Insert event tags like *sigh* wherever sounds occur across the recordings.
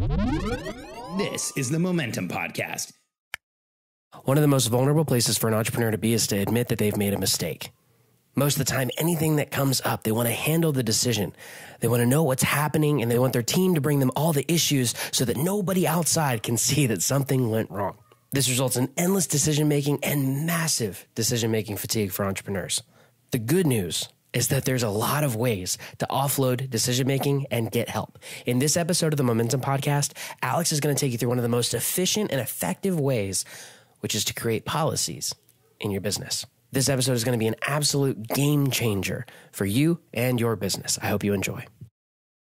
This is the Momentum Podcast. One of the most vulnerable places for an entrepreneur to be is to admit that they've made a mistake. Most of the time, anything that comes up, they want to handle the decision. They want to know what's happening and they want their team to bring them all the issues so that nobody outside can see that something went wrong. This results in endless decision making and massive decision making fatigue for entrepreneurs. The good news is that there's a lot of ways to offload decision making and get help. In this episode of the Momentum Podcast, Alex is going to take you through one of the most efficient and effective ways, which is to create policies in your business. This episode is going to be an absolute game changer for you and your business. I hope you enjoy.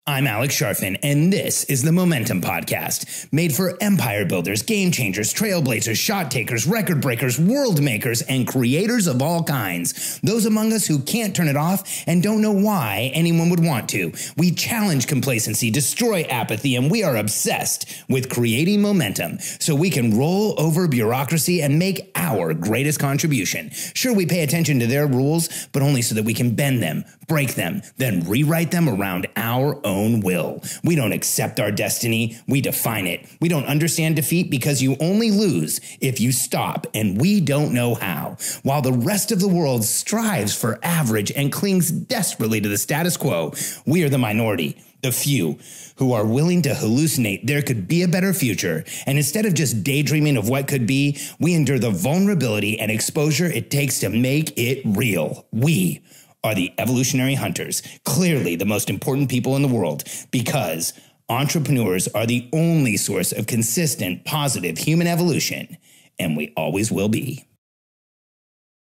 I'm Alex Charfen, and this is the Momentum Podcast, made for empire builders, game changers, trailblazers, shot takers, record breakers, world makers, and creators of all kinds. Those among us who can't turn it off and don't know why anyone would want to. We challenge complacency, destroy apathy, and we are obsessed with creating momentum so we can roll over bureaucracy and make our greatest contribution. Sure, we pay attention to their rules, but only so that we can bend them, break them, then rewrite them around our own will. We don't accept our destiny, we define it. We don't understand defeat because you only lose if you stop, and we don't know how. While the rest of the world strives for average and clings desperately to the status quo, we are the minority the few who are willing to hallucinate there could be a better future. And instead of just daydreaming of what could be, we endure the vulnerability and exposure it takes to make it real. We are the evolutionary hunters, clearly the most important people in the world, because entrepreneurs are the only source of consistent, positive human evolution, and we always will be.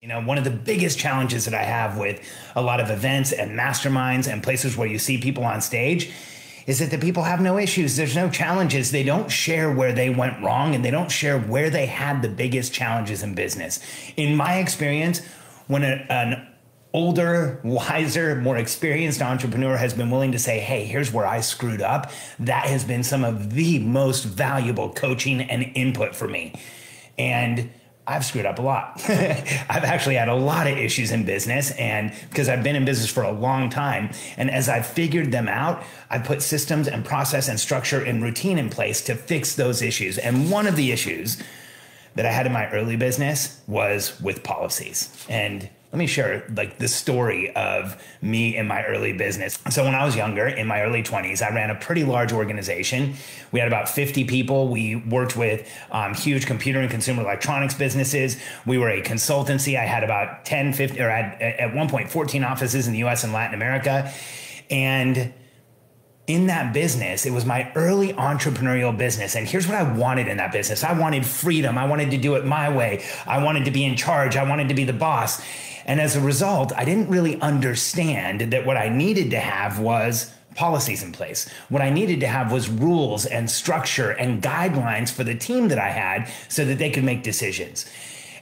You know, one of the biggest challenges that I have with a lot of events and masterminds and places where you see people on stage is that the people have no issues. There's no challenges. They don't share where they went wrong and they don't share where they had the biggest challenges in business. In my experience, when a, an older, wiser, more experienced entrepreneur has been willing to say, Hey, here's where I screwed up, that has been some of the most valuable coaching and input for me. And I've screwed up a lot. *laughs* I've actually had a lot of issues in business and because I've been in business for a long time. And as I've figured them out, I've put systems and process and structure and routine in place to fix those issues. And one of the issues that I had in my early business was with policies. And let me share like the story of me in my early business. So when I was younger, in my early 20s, I ran a pretty large organization. We had about 50 people. We worked with um, huge computer and consumer electronics businesses. We were a consultancy. I had about 10, 50, or at, at one point 14 offices in the US and Latin America. And in that business, it was my early entrepreneurial business. And here's what I wanted in that business I wanted freedom. I wanted to do it my way. I wanted to be in charge. I wanted to be the boss. And as a result, I didn't really understand that what I needed to have was policies in place. What I needed to have was rules and structure and guidelines for the team that I had so that they could make decisions.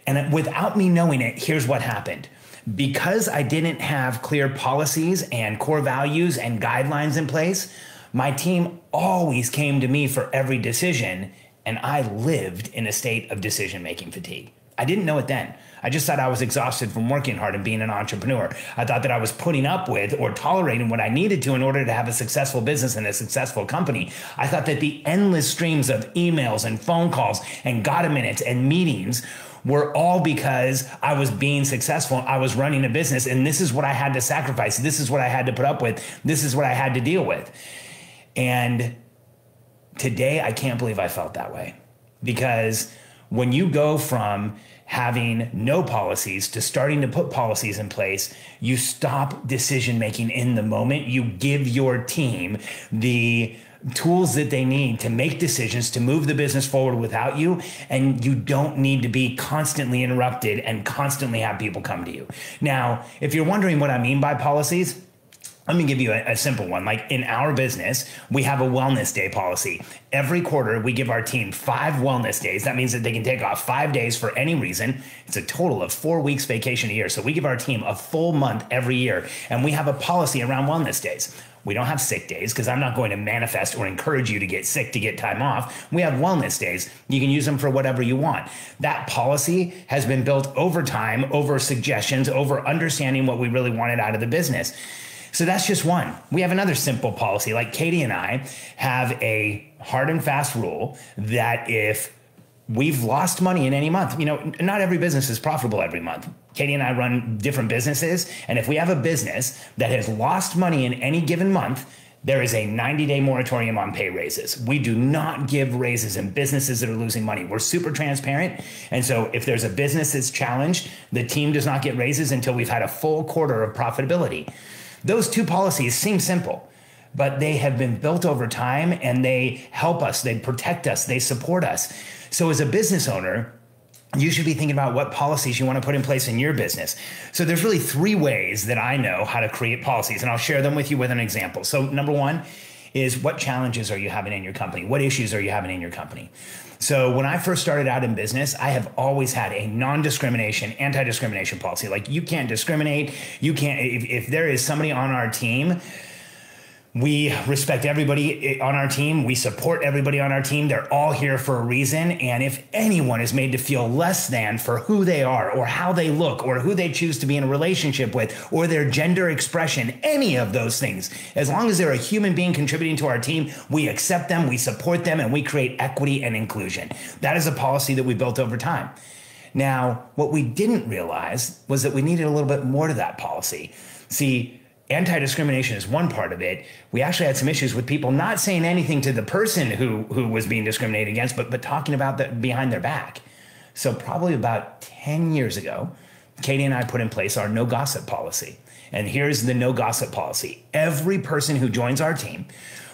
And without me knowing it, here's what happened. Because I didn't have clear policies and core values and guidelines in place, my team always came to me for every decision, and I lived in a state of decision making fatigue. I didn't know it then. I just thought I was exhausted from working hard and being an entrepreneur. I thought that I was putting up with or tolerating what I needed to in order to have a successful business and a successful company. I thought that the endless streams of emails and phone calls and gotta minutes and meetings were all because I was being successful. I was running a business, and this is what I had to sacrifice. This is what I had to put up with. This is what I had to deal with. And today, I can't believe I felt that way because when you go from having no policies to starting to put policies in place, you stop decision making in the moment. You give your team the tools that they need to make decisions to move the business forward without you and you don't need to be constantly interrupted and constantly have people come to you. Now, if you're wondering what I mean by policies, let me give you a, a, simple one. Like in our business, we have a wellness day policy. Every quarter, we give our team five wellness days. That means that they can take off five days for any reason. It's a total of four weeks vacation a year. So we give our team a full month every year. And we have a policy around wellness days. We don't have sick days because I'm not going to manifest or encourage you to get sick to get time off. We have wellness days. You can use them for whatever you want. That policy has been built over time, over suggestions, over understanding what we really wanted out of the business. So that's just one. We have another simple policy. Like Katie and I have a hard and fast rule that if we've lost money in any month, you know, not every business is profitable every month. Katie and I run different businesses. And if we have a business that has lost money in any given month, there is a 90 day moratorium on pay raises. We do not give raises in businesses that are losing money. We're super transparent. And so if there's a business that's challenged, the team does not get raises until we've had a full quarter of profitability. Those two policies seem simple, but they have been built over time and they help us, they protect us, they support us. So as a business owner, you should be thinking about what policies you want to put in place in your business. So there's really three ways that I know how to create policies, and I'll share them with you with an example. So number one is what challenges are you having in your company? What issues are you having in your company? So when I first started out in business, I have always had a non-discrimination, anti-discrimination policy. Like you can't discriminate. You can't if, if there is somebody on our team we respect everybody on our team. We support everybody on our team. They're all here for a reason. And if anyone is made to feel less than for who they are or how they look or who they choose to be in a relationship with or their gender expression, any of those things, as long as they're a human being contributing to our team, we accept them, we support them, and we create equity and inclusion. That is a policy that we built over time. Now, what we didn't realize was that we needed a little bit more to that policy. See, anti-discrimination is one part of it. We actually had some issues with people not saying anything to the person who who was being discriminated against, but but talking about that behind their back. So probably about 10 years ago, Katie and I put in place our no gossip policy. And here's the no gossip policy. Every person who joins our team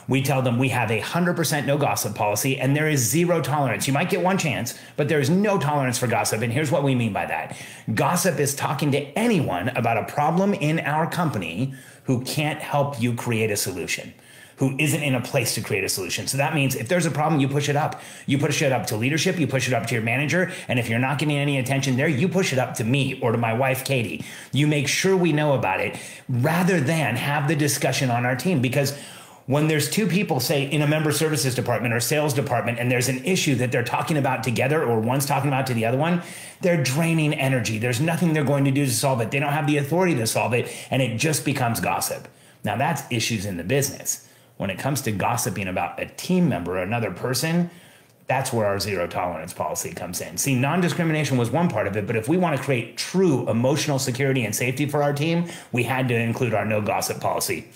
we tell them we have a 100% no gossip policy and there is zero tolerance. You might get one chance, but there is no tolerance for gossip. And here's what we mean by that gossip is talking to anyone about a problem in our company who can't help you create a solution who isn't in a place to create a solution. So that means if there's a problem, you push it up. You push it up to leadership, you push it up to your manager. And if you're not getting any attention there, you push it up to me or to my wife, Katie. You make sure we know about it rather than have the discussion on our team because when there's two people, say in a member services department or sales department, and there's an issue that they're talking about together, or one's talking about to the other one, they're draining energy. There's nothing they're going to do to solve it. They don't have the authority to solve it, and it just becomes gossip. Now, that's issues in the business. When it comes to gossiping about a team member or another person, that's where our zero tolerance policy comes in. See, non discrimination was one part of it, but if we want to create true emotional security and safety for our team, we had to include our no gossip policy.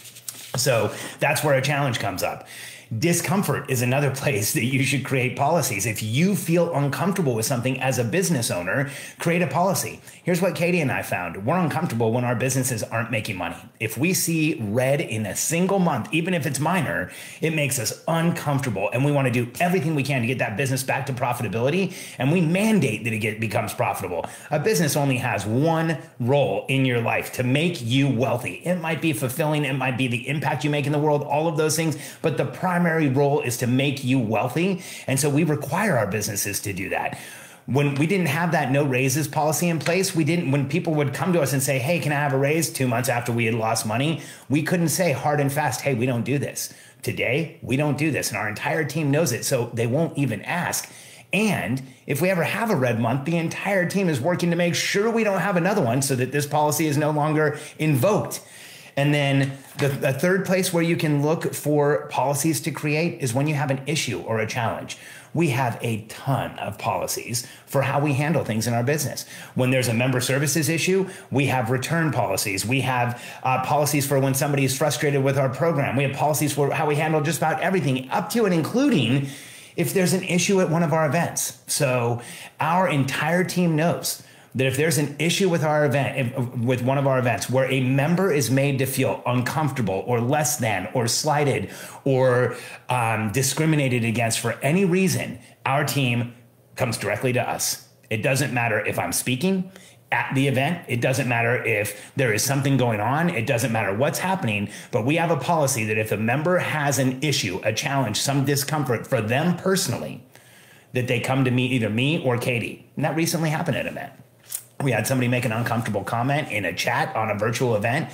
So that's where a challenge comes up. Discomfort is another *laughs* place that you should create policies. If you feel uncomfortable with something as a business owner, create a policy. Here's what Katie and I found we're uncomfortable when our businesses aren't making money. If we see red in a single month, even if it's minor, it makes us uncomfortable. And we want to do everything we can to get that business back to profitability. And we mandate that it get, becomes profitable. A business only has one role in your life to make you wealthy. It might be fulfilling, it might be the impact you make in the world, all of those things. But the primary primary role is to make you wealthy. And so we require our businesses to do that when we didn't have that no raises policy in place, we didn't, when people would come to us and say, Hey, can I have a raise two months after we had lost money? We couldn't say hard and fast, Hey, we don't do this. Today, we don't do this. And our entire team knows it. So they won't even ask. And if we ever have a red month, the entire team is working to make sure we don't have another one so that this policy is no longer invoked. And then the, the, third place where you can look for policies to create is when you have an issue or a challenge. We have a ton of policies for how we handle things in our business. When there's a member services issue, we have return policies. We have uh, policies for when somebody is frustrated with our program. We have policies for how we handle just about everything, up to and including if there's an issue at one of our events. So our entire team knows that if there's an issue with our event, if, with one of our events, where a member is made to feel uncomfortable or less than or slighted or um, discriminated against for any reason, our team comes directly to us. It doesn't matter if I'm speaking at the event. It doesn't matter if there is something going on. It doesn't matter what's happening. But we have a policy that if a member has an issue, a challenge, some discomfort for them personally, that they come to me, either me or Katie. And that recently happened at an event we had somebody make an uncomfortable comment in a chat on a virtual event.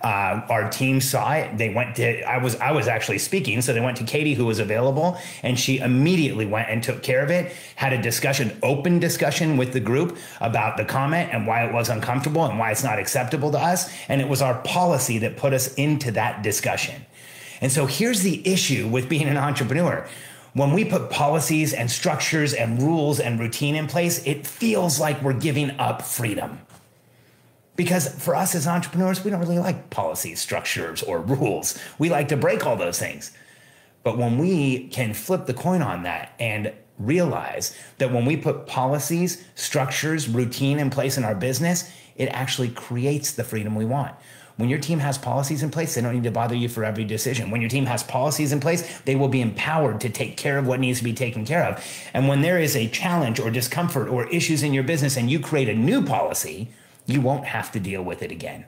Uh, our team saw it. They went to. I was I was actually speaking, so they went to Katie, who was available, and she immediately went and took care of it. Had a discussion, open discussion with the group about the comment and why it was uncomfortable and why it's not acceptable to us. And it was our policy that put us into that discussion. And so here's the issue with being an entrepreneur. When we put policies and structures and rules and routine in place, it feels like we're giving up freedom. Because for us as entrepreneurs, we don't really like policies, structures, or rules. We like to break all those things. But when we can flip the coin on that and realize that when we put policies, structures, routine in place in our business, it actually creates the freedom we want. When your team has policies in place, they don't need to bother you for every decision. When your team has policies in place, they will be empowered to take care of what needs to be taken care of. And when there is a challenge or discomfort or issues in your business and you create a new policy, you won't have to deal with it again.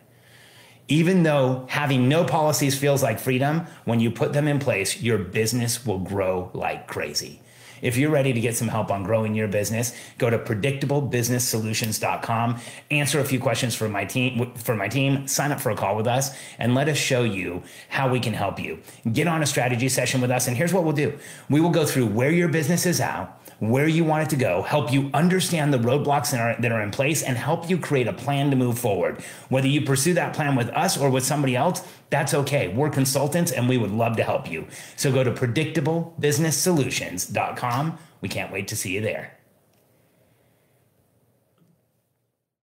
Even though having no policies feels like freedom, when you put them in place, your business will grow like crazy. If you're ready to get some help on growing your business, go to predictablebusinesssolutions.com, answer a few questions for my team for my team, sign up for a call with us and let us show you how we can help you. Get on a strategy session with us and here's what we'll do. We will go through where your business is at, where you want it to go, help you understand the roadblocks that are, that are in place, and help you create a plan to move forward. Whether you pursue that plan with us or with somebody else, that's okay. We're consultants and we would love to help you. So go to predictablebusinesssolutions.com. We can't wait to see you there.